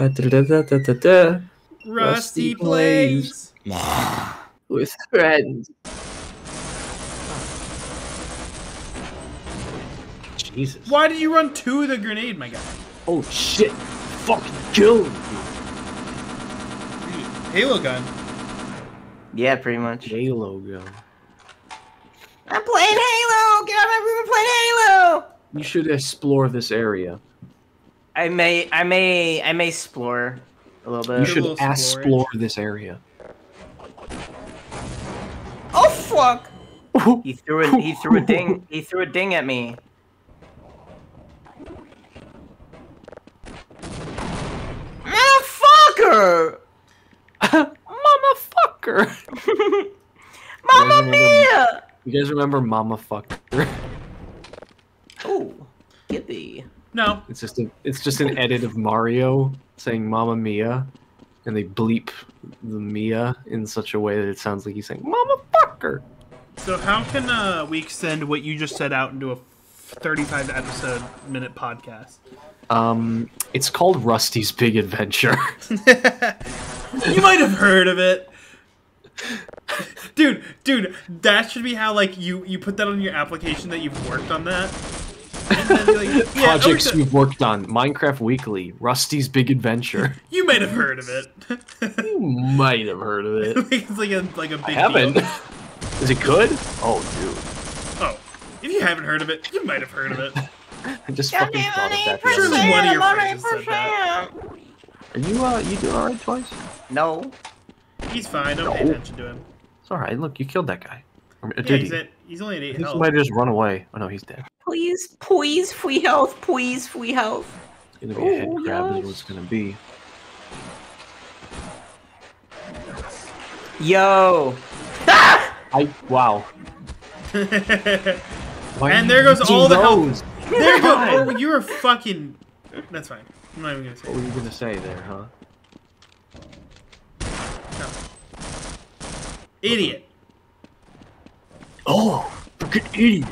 Rusty Rusty plays. With friends. Jesus. Why did you run to the grenade, my guy? Oh shit. Fucking kill him. Halo gun. Yeah, pretty much. Halo gun. I'm playing Halo. Get out of my room and play Halo. You should explore this area. I may, I may, I may explore a little bit. You should explore this area. Oh fuck! He threw a, he threw a ding, he threw a ding at me. Motherfucker! Mama fucker. Mamma remember- mia! You guys remember Mama fucker? Oh, yippee! No. It's just a, it's just an edit of Mario saying Mama Mia, and they bleep the Mia in such a way that it sounds like he's saying Mama fucker. So how can uh, we extend what you just said out into a 35 episode minute podcast? Um, it's called Rusty's Big Adventure. You might have heard of it. Dude, dude, that should be how like you you put that on your application that you've worked on that. And then be like, yeah, Projects okay, we've worked on: Minecraft Weekly, Rusty's Big Adventure. you might have heard of it. you might have heard of it. it's like a like a big I haven't. deal. Is it good? Oh, dude. Oh, if you haven't heard of it, you might have heard of it. I just fucking thought of that. the Surely one of your friends said that. Are you uh you doing alright twice? No, He's fine. Don't pay attention to him. It's alright. Look, you killed that guy. Or, Yeah, did he's, he? at, he's only at eight think health. somebody just run away. Oh no, he's dead. Please, please, free health, please, free health. It's gonna be a oh, head Oh, grab is yes. what it's gonna be. Yo, I wow. Why And there goes using all the health. there you go. Oh, you're a fucking. That's fine. I'm not even gonna say. What it. were you gonna say there, huh? Idiot. Oh, fucking idiot!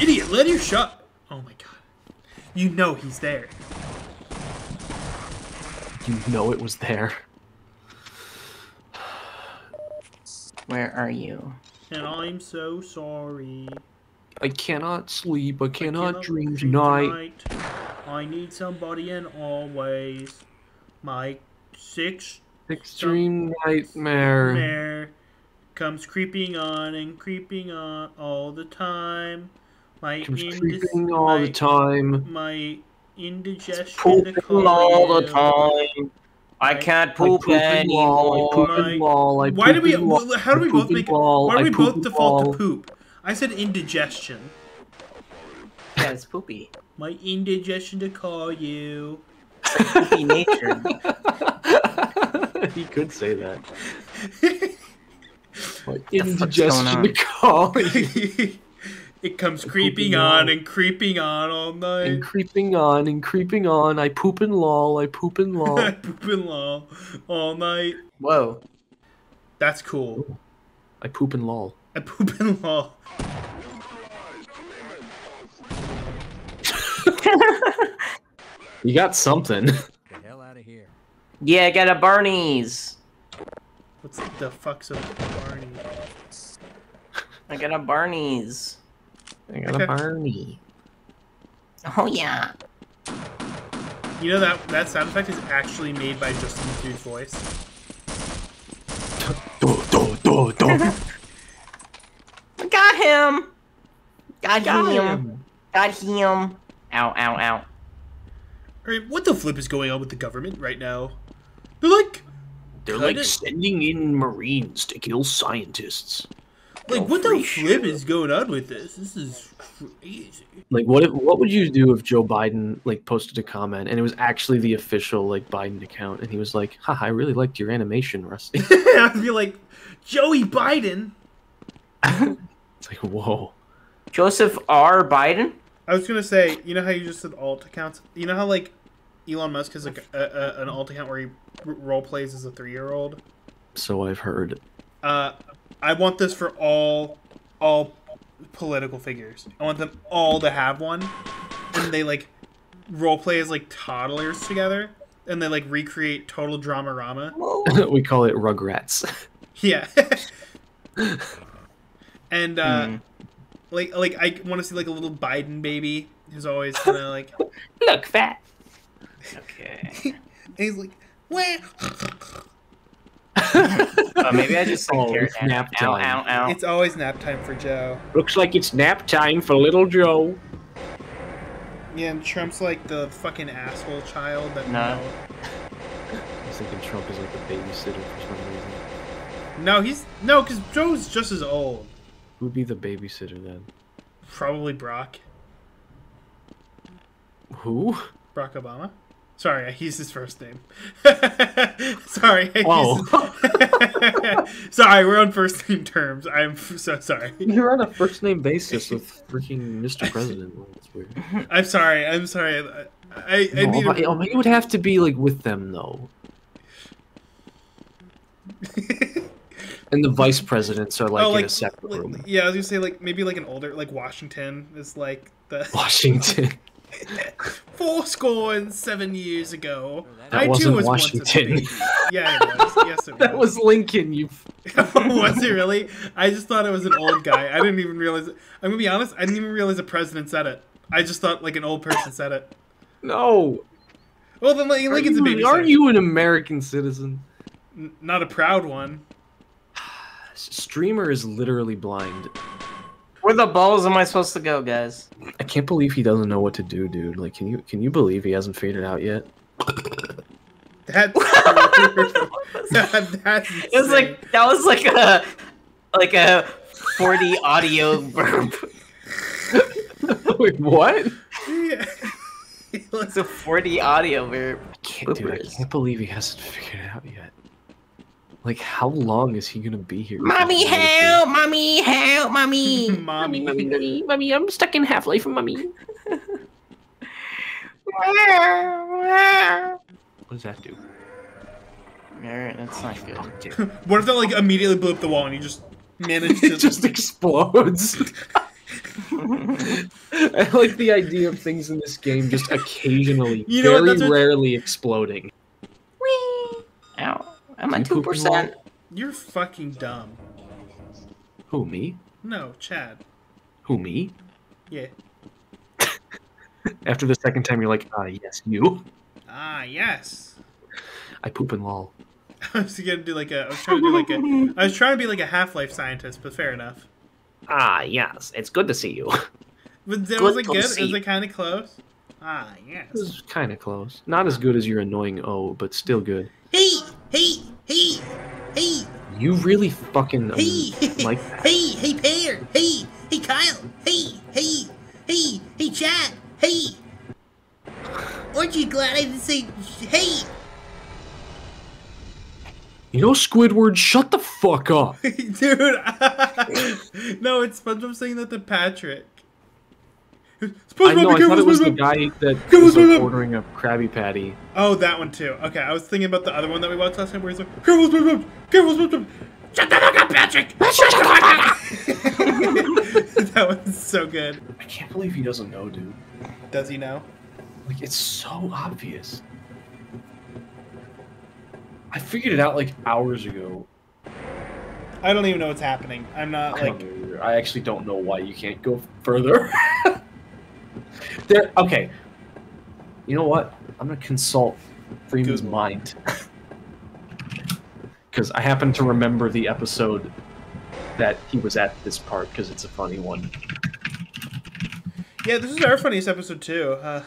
Idiot. Let your shot. Oh my god. You know he's there. You know it was there. where are you? And I'm so sorry. I cannot sleep. I I cannot, dream dream tonight. tonight. I need somebody and always. My six Extreme nightmare. mare comes creeping on and creeping on all the time. My Comes indis- creeping all my, the time. My indigestion Pooping all the time. I can't poop I poop and lol, I poop anymore. and lol, I Why do we? and lol, How do we both make? lol, Why do we both default lol. to poop? I said indigestion. Yeah, it's poopy. My indigestion to call you. Poopy nature. he could say that. Like fuck's going indigestion to call you. it comes creeping on lol. and creeping on all night. and creeping on and creeping on. I poop and lol. I poop and lol. I poop and lol all night. Whoa. That's cool. I poop and lol. I poop and lol. You got something. Get the hell out of here. Yeah, I got a Barney's. What's the fuck's up with Barney? I got a Barney's. I got Okay. a Barney. Oh yeah. You know that that sound effect is actually made by Justin Dude's voice. Do, do, do, do. Got him. Got, Got him. him. Got him. Ow, ow, ow. Alright, what the flip is going on with the government right now? They're like, They're Kinda- like sending in Marines to kill scientists. Like what the free flip is going on with this? This is crazy. Like, what if, what would you do if Joe Biden like posted a comment and it was actually the official like Biden account and he was like, "Ha, I really liked your animation, Rusty." I'd be like, Joey Biden. it's like, whoa. Joseph R. Biden? I was gonna say, you know how you just said alt accounts? You know how like Elon Musk has like a, a, an alt account where he role plays as a three year old. So I've heard. Uh, I want this for all all political figures. I want them all to have one, and they like role play as like toddlers together, and they like recreate total drama rama. we call it Rugrats. Yeah. and uh, Hmm. like like I want to see like a little Biden baby who's always kind of like, Look, fat. Okay. and he's like, where? Uh, maybe I just like Oh, carrot. it's nap Ow, time. ow, ow. It's always nap time for Joe. Looks like it's nap time for little Joe. Yeah, and Trump's like the fucking asshole child that No. I was thinking Trump is like the babysitter for some reason. No, he's no, because Joe's just as old. Who'd be the babysitter then? Probably Barack. Who? Barack Obama. Sorry, I used his first name. sorry. I Oh. his- sorry, we're on first name terms. I'm f- so sorry. You're on a first name basis with freaking Mr. President. That's weird. I'm sorry. I'm sorry. I, I, I need oh, would have to be like with them though. And the vice presidents are like oh, in like, a separate like- room. yeah, I was gonna say like maybe like an older like Washington is like the Washington. Four score and seven years ago. That I too wasn't was Washington. once a. Yeah, it was. Yes, it that was Lincoln. You. was it really? I just thought it was an old guy. I didn't even realize. It. I'm gonna be honest. I didn't even realize the president said it. I just thought like an old person said it. No. Well, then like, Lincoln's a you, baby. aren't you an American citizen? N- not a proud one? Streamer is literally blind. Where the balls am I supposed to go, guys? I can't believe he doesn't know what to do, dude. Like, can you can you believe he hasn't figured it out yet? That's that, that's It was like that was like a like a 40 audio burp. Wait, what? yeah. It's a 40 audio burp. I can't, dude. I can't believe he hasn't figured it out yet. Like, how long is he gonna be here? Mommy help! Mommy help! Mommy! mommy. mommy, mommy, I'm stuck in Half Life, mommy. Alright, What does that do? that's not good. What if that like immediately blew up the wall and he just managed to it just explodes. I like the idea of things in this game just occasionally, You know very what- rarely exploding. Whee! Ow. I'm at You pooping 2%. You're fucking dumb. Who me? No, Chad. Who me? Yeah. After the second time, you're like, ah, yes, you. Ah, yes. I poop and lol. I was gonna do like a. I was trying to do like a. I was trying to be like a Half Life scientist, but fair enough. Ah, yes, it's good to see you. But was it good? Was it kind of close? Ah, It yes. was kind of close. Not as good as your annoying O, but still good. Hey, hey, hey, hey, You really fucking um, hey, like that. hey, hey, Pear, hey, hey, Kyle, hey, hey, hey, hey, Chad, hey. Aren't you glad I didn't say hey? You know, Squidward, shut the fuck up. Dude, no, it's SpongeBob saying that to Patrick. SpongeBob, I know, I thought it was the guy that was like, ordering a Krabby Patty. Oh, that one too. Okay, I was thinking about the other one that we watched last time where he's like, Careful, SpongeBob! Careful, SpongeBob! Shut the fuck up, Patrick! Shut the fuck up! that one's so good. I can't believe he doesn't know, dude. Does he know? Like, it's so obvious. I figured it out like hours ago. I don't even know what's happening. I'm not I, like. don't know either. I actually don't know why you can't go further. there. Okay. You know what? I'm gonna consult Freeman's Google. mind because I happen to remember the episode that he was at this part because it's a funny one. Yeah, this is our funniest episode too. Uh,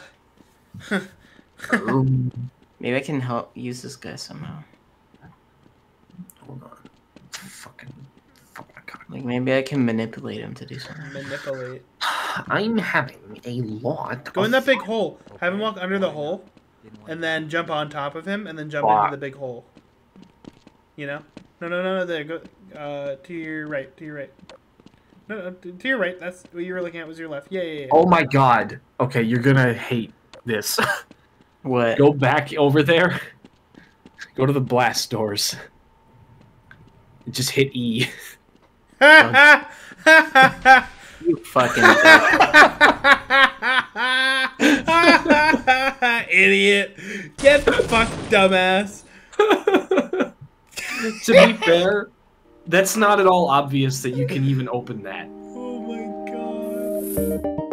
Um, Maybe I can help use this guy somehow. hold on. Fucking. My. Like maybe I can manipulate him to do something. manipulate. I'm having a lot. Go in that big hole. Have him walk under the hole, and then jump on top of him, and then jump Fuck. into the big hole. You know? No, no, no, no. There, go. Uh, to your right. To your right. No, no, to to your right. That's what you were looking at. Was your left? Yeah, yeah, yeah. Oh my god. Okay, you're gonna hate this. What? Go back over there. Go to the blast doors. Just hit E. You fucking. Idiot. Get the fuck, dumbass. to be fair, that's not at all obvious that you can even open that. Oh my god.